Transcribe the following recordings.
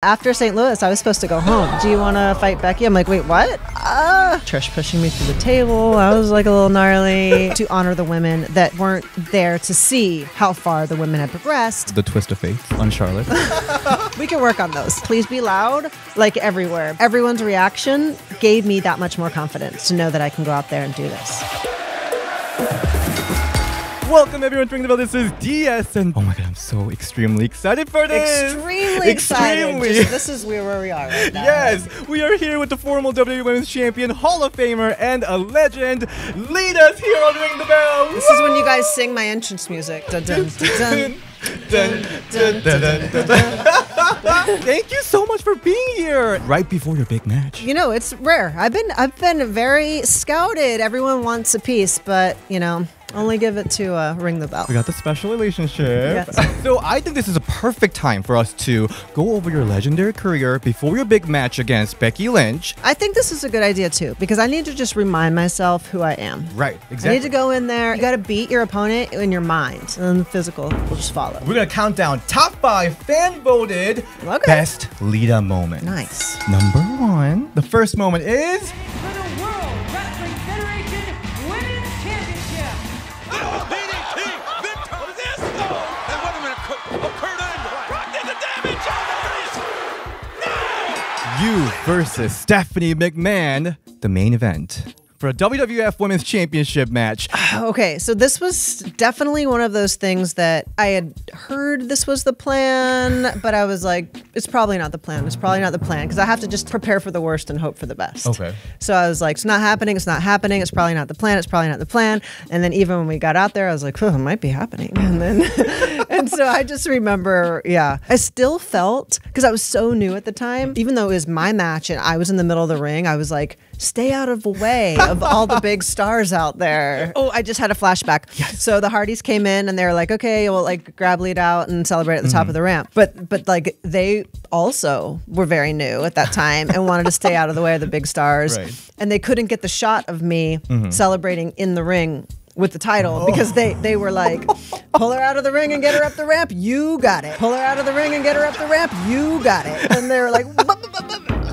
After St. Louis, I was supposed to go home. Do you want to fight Becky? I'm like, wait, what? Uh, Trish pushing me through the table. I was like a little gnarly to honor the women that weren't there to see how far the women had progressed. The twist of fate on Charlotte. We can work on those. Please be loud, like everywhere. Everyone's reaction gave me that much more confidence to know that I can go out there and do this. Welcome everyone to Ring the Belle. This is DS, and oh my god, I'm so extremely excited for this. Extremely excited. Extremely. Just- this is where, where we are right now. Yes, we are here with the former WWE Women's Champion, Hall of Famer, and a legend. Lita's here on Ring the Belle. This is when you guys sing my entrance music. Dun, dun, dun, dun. Dun, dun, dun, dun, dun, dun. Thank you so much for being here right before your big match. You know, it's rare. I've been I've been very scouted. Everyone wants a piece, but you know, only give it to uh, ring the belle. We got the special relationship. Yes. So I think this is a perfect time for us to go over your legendary career before your big match against Becky Lynch. I think this is a good idea too because I need to just remind myself who I am. Right, Exactly. I need to go in there. You got to beat your opponent in your mind, and then the physical will just follow. We're gonna count down top five fan voted Okay. best Lita moments. Nice. Number one. The first moment is you versus Stephanie McMahon, the main event for a WWF Women's Championship match. Okay, so this was definitely one of those things that I had heard this was the plan, but I was like, it's probably not the plan. It's probably not the plan because I have to just prepare for the worst and hope for the best. Okay. So I was like, it's not happening. It's not happening. It's probably not the plan. It's probably not the plan. And then even when we got out there, I was like, oh, it might be happening. And then, and so I just remember, yeah, I still felt because I was so new at the time, even though it was my match and I was in the middle of the ring, I was like, stay out of the way of all the big stars out there. Oh, I just had a flashback. So the Hardys came in and they were like, okay, we'll like grab Lita out and celebrate at the top mm-hmm. of the ramp. But but like they also were very new at that time and wanted to stay out of the way of the big stars. Right. And they couldn't get the shot of me mm-hmm. celebrating in the ring with the title oh. because they they were like pull her out of the ring and get her up the ramp you got it pull her out of the ring and get her up the ramp you got it and they were like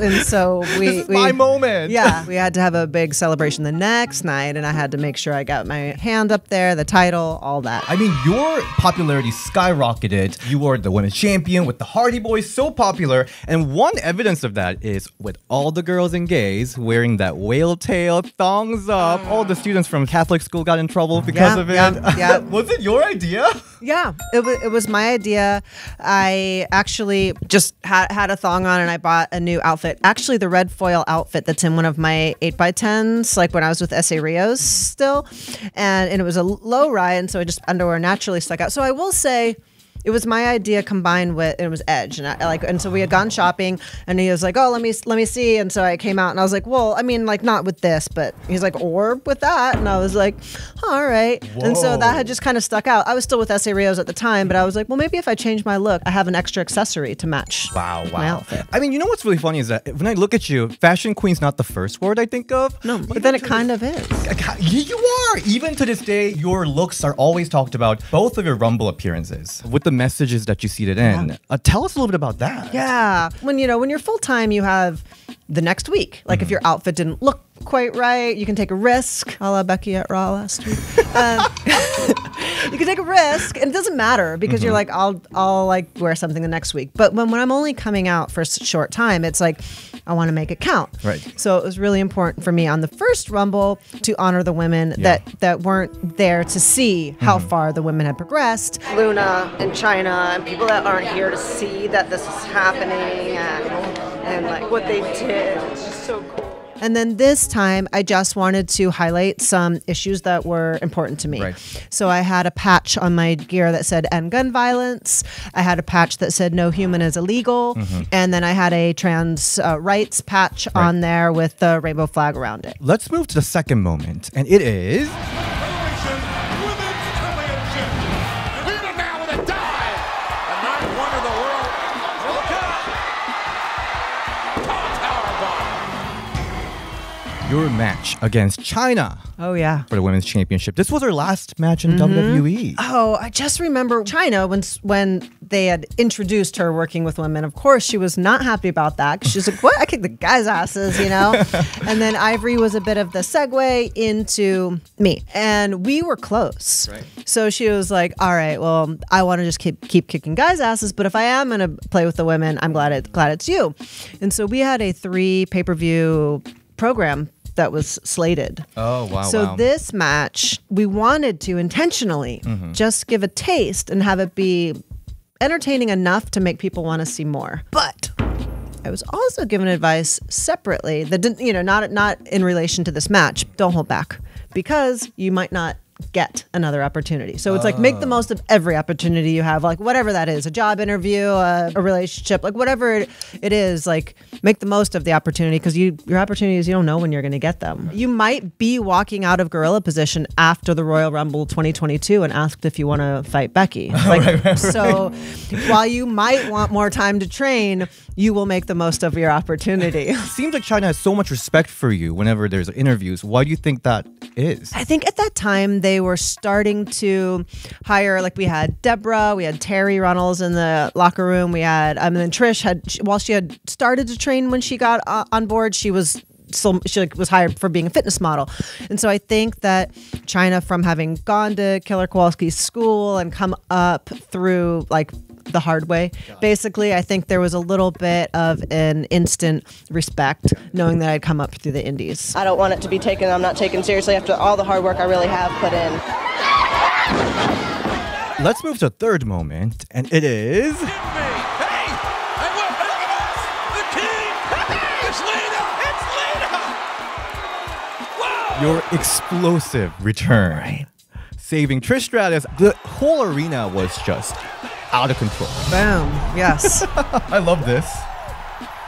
and so we This is we- my moment. yeah we had to have a big celebration the next night and i had to make sure i got my hand up there the title all that I mean, your popularity skyrocketed. You were the women's champion with the Hardy Boys, so popular. And one evidence of that is with all the girls and gays wearing that whale tail, thongs up. All the students from Catholic school got in trouble because Yeah, of it. yeah, yeah. was it your idea? Yeah, it was, it was my idea. I actually just had, had a thong on and I bought a new outfit. Actually, the red foil outfit that's in one of my 8x10s, like when I was with Essa Rios still. And, and it was a low ride, and so I just underwear naturally stuck out. So I will say, it was my idea combined with it was Edge, and I like, and so we had gone shopping, and he was like, "Oh, let me let me see," and so I came out, and I was like, "Well, I mean, like not with this, but he's like, or with that," and I was like, "All right," and so that had just kind of stuck out. I was still with Essa Rios at the time, but I was like, "Well, maybe if I change my look, I have an extra accessory to match." Wow, My wow. outfit. I mean, you know what's really funny is that when I look at you, fashion queen's not the first word I think of. No, but then it kind of is. You are! Even to this day, your looks are always talked about, both of your Rumble appearances, with the messages that you seated in. Uh, tell us a little bit about that. Yeah. When you know, when you're full time, you have the next week. Like if mm-hmm. your outfit didn't look quite right, you can take a risk. A la Becky at Raw last week. Um, you can take a risk, and it doesn't matter because you're mm-hmm. like, I'll I'll like wear something the next week. But when when I'm only coming out for a short time, it's like I want to make it count. Right. So it was really important for me on the first Rumble to honor the women that that weren't there to see how mm-hmm. far the women had progressed. Luna and Chyna and people that aren't here to see that this is happening and, and like what they did. It's just so cool. And then this time, I just wanted to highlight some issues that were important to me. Right. So I had a patch on my gear that said "End gun violence." I had a patch that said "No human is illegal," and then I had a trans uh, rights patch on there with the rainbow flag around it. Let's move to the second moment, and it is. Your match against Chyna Oh yeah. for the women's championship. This was her last match in mm-hmm. E. WWE. Oh, I just remember Chyna when when they had introduced her working with women. Of course, she was not happy about that 'cause she's like, "What? I kick the guys' asses," you know. and then Ivory was a bit of the segue into me, and we were close. Right. So she was like, "All right, well, I want to just keep keep kicking guys' asses, but if I am gonna play with the women, I'm glad it glad it's you." And so we had a three pay per view program that was slated. Oh, wow, So wow. this match, we wanted to intentionally Mm-hmm. just give a taste and have it be entertaining enough to make people want to see more. But I was also given advice separately that didn't, you know, not not in relation to this match. Don't hold back because you might not get another opportunity. So it's like make the most of every opportunity you have, like whatever that is, a job interview, a, a relationship, like whatever it, it is, like make the most of the opportunity because you your opportunities you don't know when you're going to get them. You might be walking out of gorilla position after the Royal Rumble 2022 and asked if you want to fight Becky. Like so while you might want more time to train, you will make the most of your opportunity. Seems like Chyna has so much respect for you whenever there's interviews. Why do you think that is? I think at that time they were starting to hire, like we had Debra, we had Terri Runnels in the locker room, we had, um, and then Trish had, while she had started to train when she got uh, on board, she was still she like, was hired for being a fitness model, and so I think that Chyna, from having gone to Killer Kowalski's school and come up through like the hard way. Basically, I think there was a little bit of an instant respect knowing that I'd come up through the indies. I don't want it to be taken. I'm not taken seriously after all the hard work I really have put in. Let's move to a third moment, and it is. Hey! Hey, what? Look at! The king! It's Lita! It's Lita! Wow! your explosive return. Saving Trish Stratus. The whole arena was just out of control. Boom. Yes. I love this.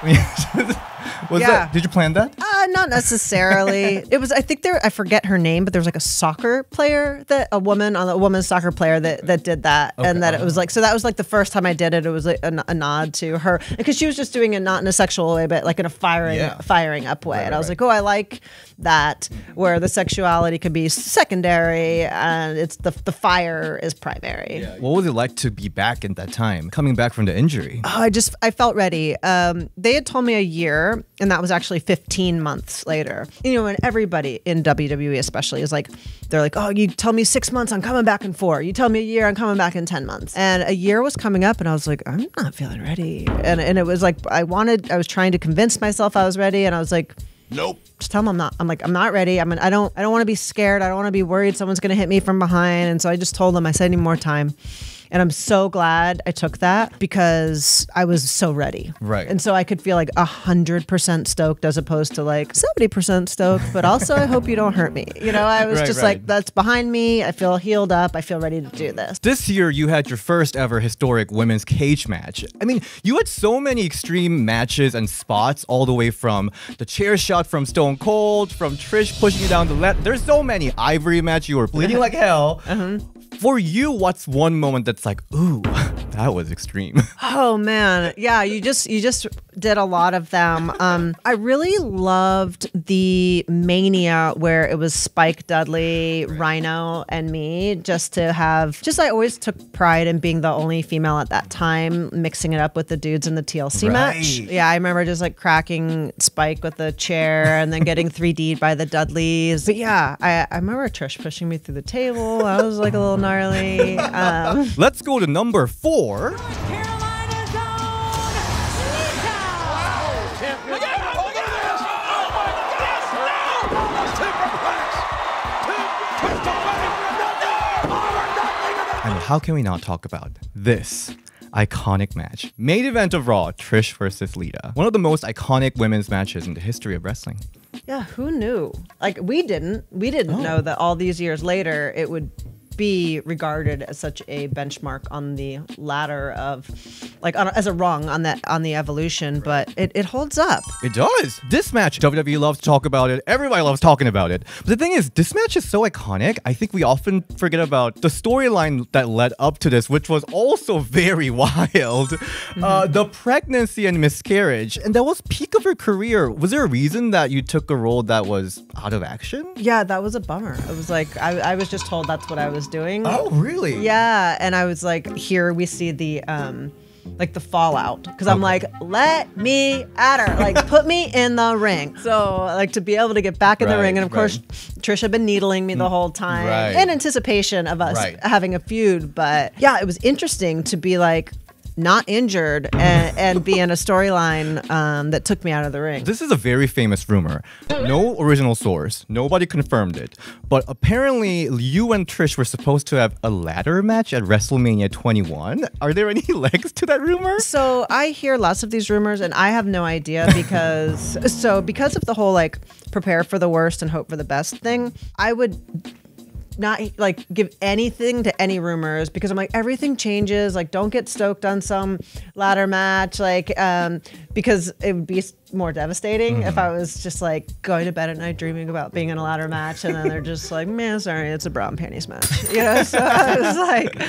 was Yeah. that did you plan that? Uh, Not necessarily. it was. I think there. I forget her name, but there was like a soccer player that a woman on a woman's soccer player that that did that, and that it was like so. That was like the first time I did it. It was like a, a nod to her because she was just doing it not in a sexual way, but like in a firing Yeah. firing up way. and I was right. like, oh, I like that where the sexuality could be secondary and it's the the fire is primary. What was it like to be back at that time, coming back from the injury? Oh, I just I felt ready. Um, they had told me a year, and that was actually 15 months later. You know, and everybody in WWE, especially, is like, they're like, oh, you tell me six months, I'm coming back in four. You tell me a year, I'm coming back in 10 months. And a year was coming up, and I was like, I'm not feeling ready. And and it was like I wanted, I was trying to convince myself I was ready, and I was like. Nope. Just tell them I'm not. I'm like I'm not ready. I mean I don't. I don't want to be scared. I don't want to be worried someone's going to hit me from behind. And so I just told them I said I need more time. And I'm so glad I took that because I was so ready. Right. And so I could feel like a hundred percent stoked as opposed to like seventy percent stoked. But also I hope you don't hurt me. You know, I was Right, just right. like that's behind me. I feel healed up. I feel ready to do this. This year, you had your first ever historic women's cage match. I mean, you had so many extreme matches and spots, all the way from the chair shot from Stone Cold, from Trish pushing you down the left. There's so many Ivory match. You were bleeding like hell. Uh-huh. For you, what's one moment that's like, ooh, that was extreme? Oh man, yeah, you just you just did a lot of them. Um, I really loved the mania where it was Spike Dudley, Rhino, and me. Just to have, just I always took pride in being the only female at that time, mixing it up with the dudes in the TLC match. Yeah, I remember just like cracking Spike with the chair and then getting 3D'd by the Dudleys. But yeah, I, I remember Trish pushing me through the table. I was like a little gnarly. Um, Let's go to number four. How can we not talk about this iconic match? Main event of Raw, Trish versus Lita. One of the most iconic women's matches in the history of wrestling. Yeah, who knew? Like we didn't. We didn't oh. know that all these years later it would be regarded as such a benchmark on the ladder of, like, on, as a rung on that on the evolution, but it, it holds up. It does. This match, WWE loves to talk about it. Everybody loves talking about it. But the thing is, this match is so iconic. I think we often forget about the storyline that led up to this, which was also very wild. Uh, the pregnancy and miscarriage, and that was peak of her career. Was there a reason that you took a role that was out of action? Yeah, that was a bummer. It was like I, I was just told that's what I was doing. Oh, really? Yeah, and I was like, here we see the um like the fallout because I'm like, let me at her, like put me in the ring. So like to be able to get back in the Right, ring, and of course right. Trish had been needling me the whole time right. in anticipation of us Right. having a feud. But yeah, it was interesting to be like not injured and, and be in a storyline um, that took me out of the ring. This is a very famous rumor. No original source. Nobody confirmed it. But apparently, you and Trish were supposed to have a ladder match at WrestleMania 21. Are there any legs to that rumor? So I hear lots of these rumors, and I have no idea because so because of the whole like prepare for the worst and hope for the best thing, I would not like give anything to any rumors because I'm like everything changes. Like don't get stoked on some ladder match, like um because it would be more devastating if I was just like going to bed at night dreaming about being in a ladder match, and then they're just like, man, sorry, it's a bra and panties match, you know. So I was like,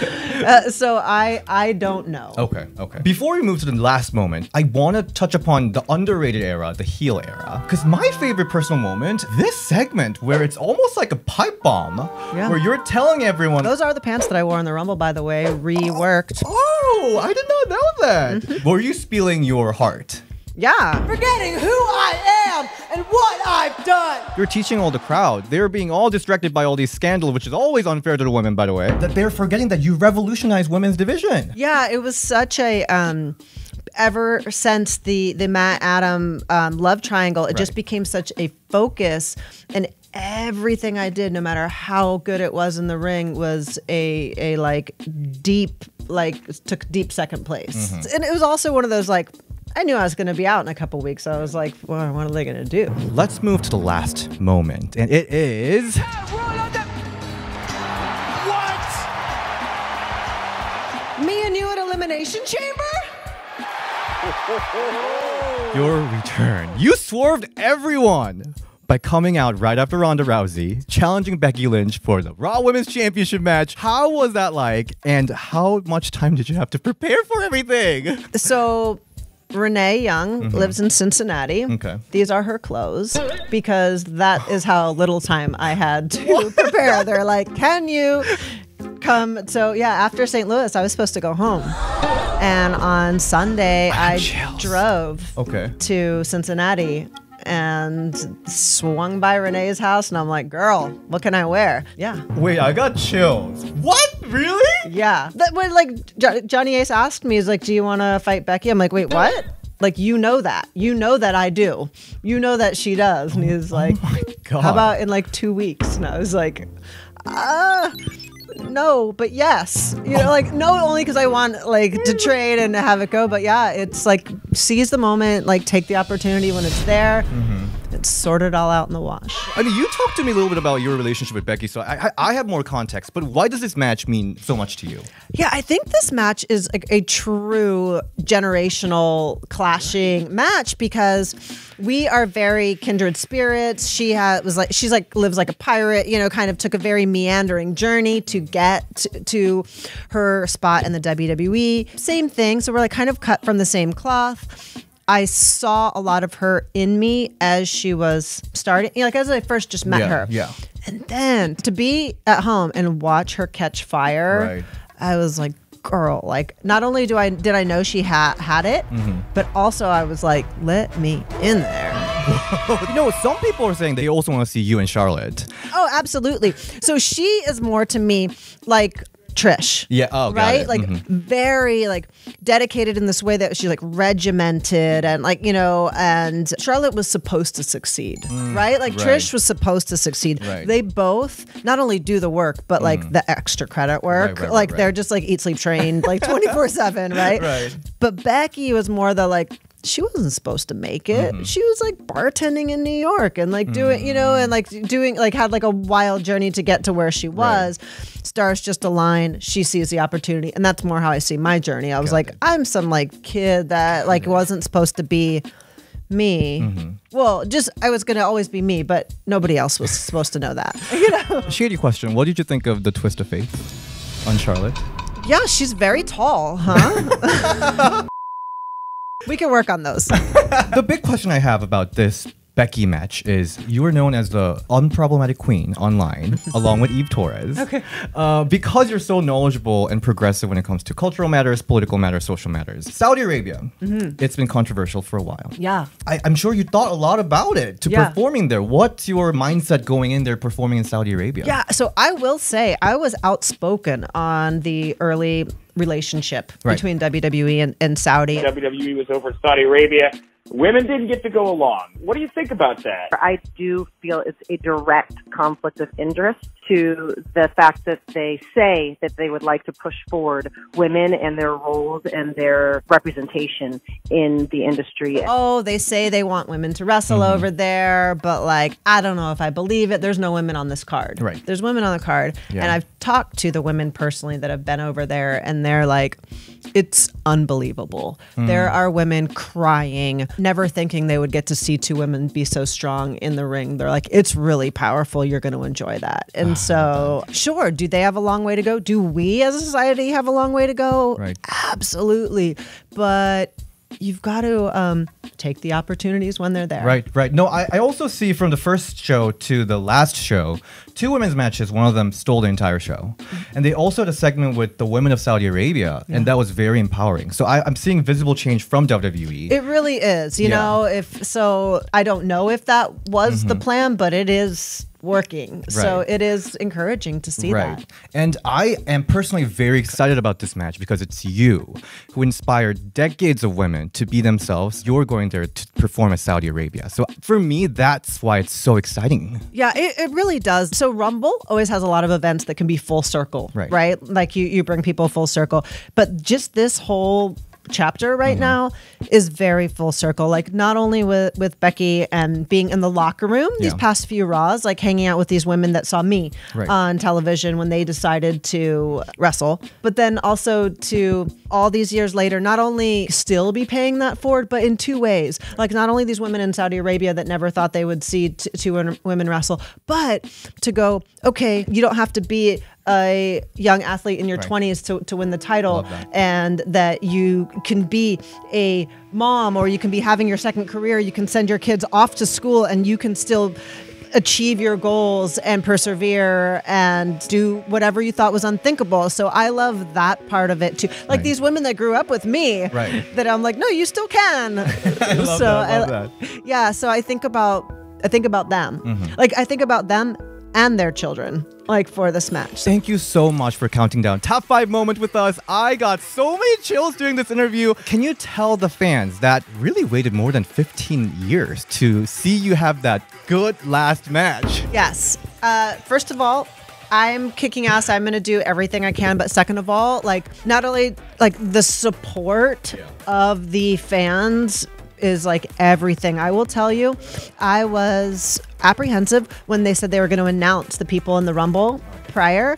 uh, so I I don't know. Okay, okay. Before we move to the last moment, I want to touch upon the underrated era, the heel era. Because my favorite personal moment, this segment where it's almost like a pipe bomb, Yeah. where you're telling everyone, Those are the pants that I wore in the Rumble, by the way, reworked. Oh, I did not know that. Mm-hmm. Were you spilling your heart? Yeah. Forgetting who I am and what I've done. You're teaching all the crowd. They're being all distracted by all these scandals, which is always unfair to the women, by the way. That they're forgetting that you revolutionized women's division. Yeah, it was such a um ever since the the Matt Adam um, love triangle, it just became such a focus and everything I did, no matter how good it was in the ring, was a a like deep like took deep second place. And it was also one of those like I knew I was going to be out in a couple weeks. So I was like, well, what are they going to do? Let's move to the last moment, and it is What? Me and you at Elimination Chamber? your return. You swerved everyone by coming out right after Ronda Rousey, challenging Becky Lynch for the Raw Women's Championship match. How was that like, and how much time did you have to prepare for everything? So Renee Young lives in Cincinnati. Okay. These are her clothes because that is how little time I had to prepare. They're like, "Can you come?" So yeah, after St. Louis, I was supposed to go home. And on Sunday, I chills. drove Okay. to Cincinnati and swung by Renee's house and I'm like, "Girl, what can I wear?" Yeah. Wait, I got chills. What? Really? Yeah. That when like Jo- Johnny Ace asked me, he's like, "Do you want to fight Becky?" I'm like, "Wait, what?" Like you know that. You know that I do. You know that she does. And he's like, God. "How about in like 2 weeks?" And I was like, "Uh no, but yes. You know, like no only cuz I want like to trade and have it go, but yeah, it's like seize the moment, like take the opportunity when it's there. And sort it all out in the wash. I mean, you talked to me a little bit about your relationship with Becky, so I, I, I have more context. But why does this match mean so much to you? Yeah, I think this match is a, a true generational clashing match because we are very kindred spirits. She has was like she's like lives like a pirate, you know, kind of took a very meandering journey to get to, to her spot in the WWE. Same thing. So we're like kind of cut from the same cloth. I saw a lot of her in me as she was starting, you know, like as I first just met Yeah, her. yeah. And then to be at home and watch her catch fire, Right. I was like, girl, like not only do I did I know she had had it, Mm-hmm. but also I was like, let me in there. you know, some people are saying they also want to see you and Charlotte. Oh, absolutely. So she is more to me like Trish. Yeah, oh, right. it. Like Mhm. very like dedicated in this way that she's like regimented and like you know. And Charlotte was supposed to succeed, right? Like Mm, right. Trish was supposed to succeed. Right. Mm. They both not only do the work, but like the extra credit work. Right, like they're just like eat, sleep, train, like twenty four seven, right? Right. But Becky was more the like she wasn't supposed to make it. Mm-hmm. She was like bartending in New York and like doing, you know, and like doing, like had like a wild journey to get to where she was. Stars just align. She sees the opportunity. And that's more how I see my journey. I was like, I'm some like kid that like wasn't supposed to be me. Mm-hmm. Well, just I was going to always be me, but nobody else was supposed to know that. You know? Shady question. What did you think of the twist of fate on Charlotte? Yeah, she's very tall, huh? we can work on those. the big question I have about this Becky match is you are known as the unproblematic queen online, along with Eve Torres. Okay. Uh, because you're so knowledgeable and progressive when it comes to cultural matters, political matters, social matters. Saudi Arabia, it's been controversial for a while. Yeah. I, I'm sure you thought a lot about it to Yeah. performing there. What's your mindset going in there performing in Saudi Arabia? Yeah, so I will say I was outspoken on the early relationship Right. between WWE and, and Saudi. WWE was over in Saudi Arabia. Women didn't get to go along. What do you think about that? I do feel it's a direct conflict of interest to the fact that they say that they would like to push forward women and their roles and their representation in the industry. Oh, they say they want women to wrestle mm-hmm. over there, but like, I don't know if I believe it. There's no women on this card. Right. There's women on the card. Yeah. And I've talked to the women personally that have been over there, and they're like, it's unbelievable. There are women crying, never thinking they would get to see two women be so strong in the ring. They're like, it's really powerful. You're going to enjoy that. And so, sure, do they have a long way to go? Do we as a society have a long way to go? Right. Absolutely. But you've got to um, take the opportunities when they're there. Right, right. No, I, I also see from the first show to the last show, two women's matches, one of them stole the entire show. And they also had a segment with the women of Saudi Arabia, and that was very empowering. So I, I'm seeing visible change from WWE. It really is. You Yeah. know, if so, I don't know if that was the plan, but it is working. So Mm-hmm. It is encouraging to see Right. that. And I am personally very excited about this match because it's you who inspired decades of women to be themselves. You're going there to perform at Saudi Arabia. So for me, that's why it's so exciting. Yeah, it, it really does. So Rumble always has a lot of events that can be full circle, Right. Right? Like you, you bring people full circle. But just this whole chapter right Mm-hmm. now is very full circle. Like not only with with Becky and being in the locker room these Yeah. past few Raws, like hanging out with these women that saw me Right. on television when they decided to wrestle, but then also to all these years later, not only still be paying that forward, but in two ways. Like not only these women in Saudi Arabia that never thought they would see t- two women wrestle, but to go, okay, you don't have to be a young athlete in your Right. 20s to, to win the title that. and that you can be a mom or you can be having your second career you can send your kids off to school and you can still achieve your goals and persevere and do whatever you thought was unthinkable so i love that part of it too like Right. these women that grew up with me Right. that i'm like no you still can I love so that. I love I- that. yeah so i think about i think about them Mm-hmm. like i think about them and their children like for this match Thank you so much for counting down top five moment with us. I got so many chills during this interview. Can you tell the fans that really waited more than 15 years to see you have that good last match? Yes. Uh, first of all, I'm kicking ass. I'm going to do everything I can. But second of all, like not only like the support of the fans is like everything. I will tell you, I was apprehensive when they said they were going to announce the people in the Rumble prior,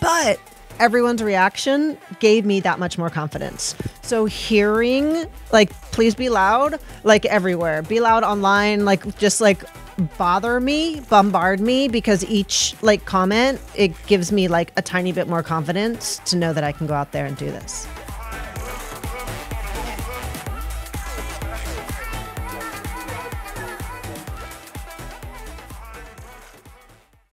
but everyone's reaction gave me that much more confidence. So hearing like please be loud like everywhere. Be loud online like just like bother me, bombard me because each like comment it gives me like a tiny bit more confidence to know that I can go out there and do this.